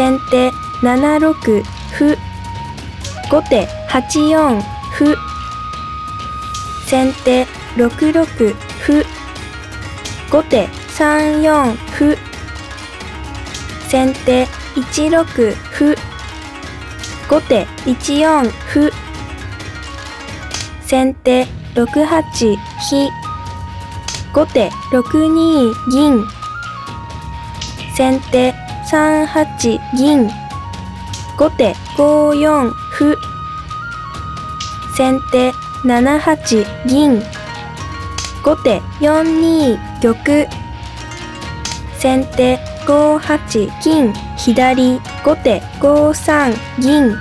先手7六歩。後手8四歩。先手6六歩。後手3四歩。先手1六歩。後手1四歩。先手6八飛後手6二銀。先手3八銀。後手5四歩。先手7八銀。後手4二玉。先手5八金。左後手5三銀。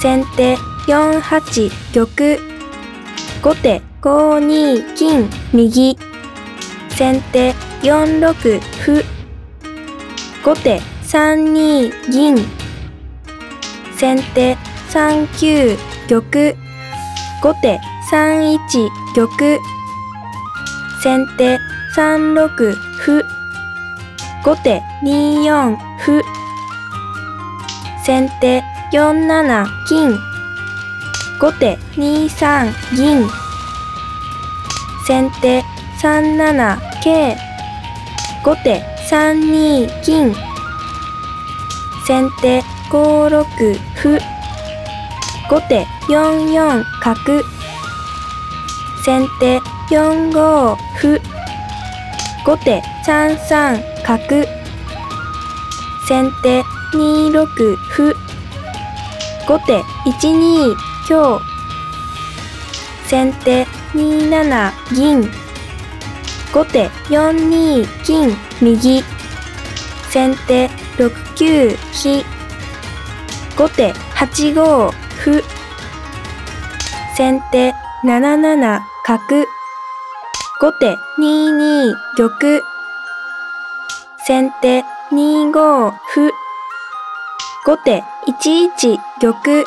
先手4八玉。後手5二金。右。先手4六歩。後手3二銀。先手3九玉。後手3一玉。先手3六歩。後手2四歩。先手4七金。後手2三銀。先手3七桂後手3二金。先手5六歩。後手4四角。先手4五歩。後手3三角。先手2六歩。後手1二香先手2七銀。後手。4二金。右。先手。6九飛後手。8五歩。先手。7七角。後手。2二玉。先手。2五歩。後手。1一玉。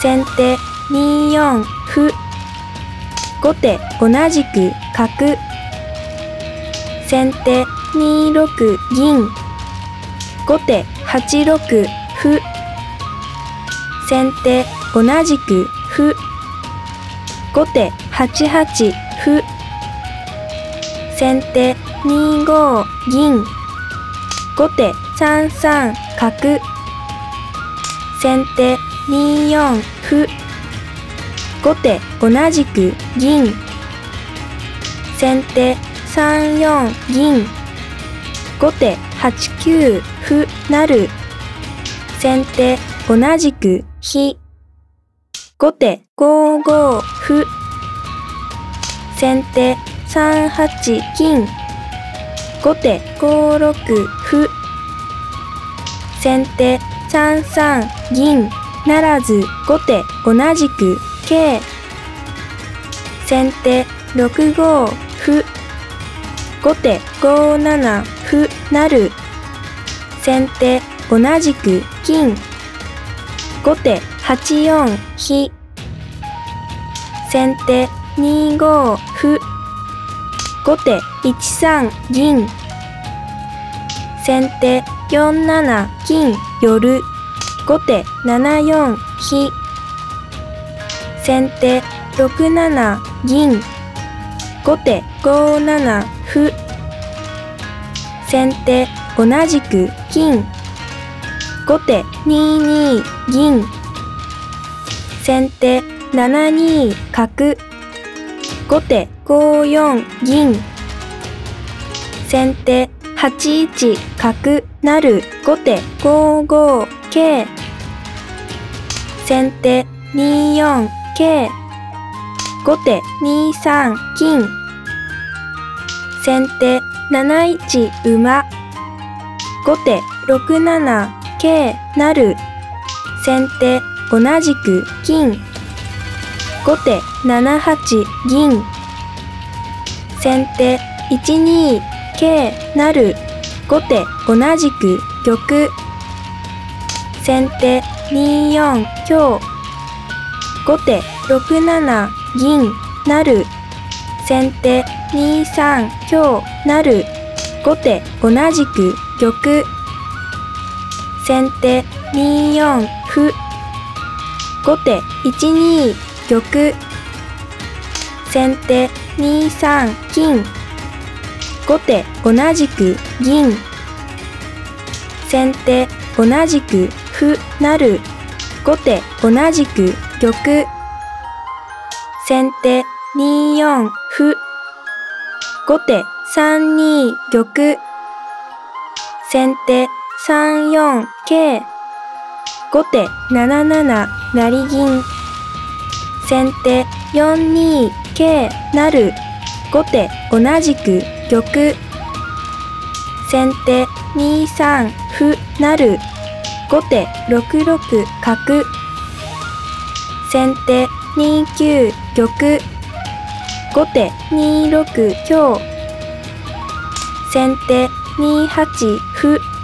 先手。2四歩。後手。同じく。角。先手2六銀。後手8六歩。先手同じく歩。後手8八歩。先手2五銀。後手3三角。先手2四歩。後手同じく銀。先手3四銀後手8九歩成先手同じく飛後手5五歩先手3八金後手5六歩先手3三銀ならず後手同じく桂先手6五歩後手5七歩成先手同じく金。後手8四飛。先手2五歩。後手1三銀。先手4七金。寄る後手7四飛。先手6七銀。後手5七歩先手同じく金後手2二銀先手7二角後手5四銀先手8一角成後手5五桂先手2四桂後手2三金先手7一馬後手6七桂成先手同じく金後手7八銀先手1二桂成後手同じく玉先手2四香後手6七銀成先手2三香成後手同じく玉。先手2四歩後手1二玉。先手2三金。後手同じく銀。先手同じく歩成後手同じく玉。先手2四歩後手3二玉先手3四桂後手7七成銀先手4二桂成後手同じく玉先手2三歩成後手6六角先手2九玉後手2六香先手2八歩。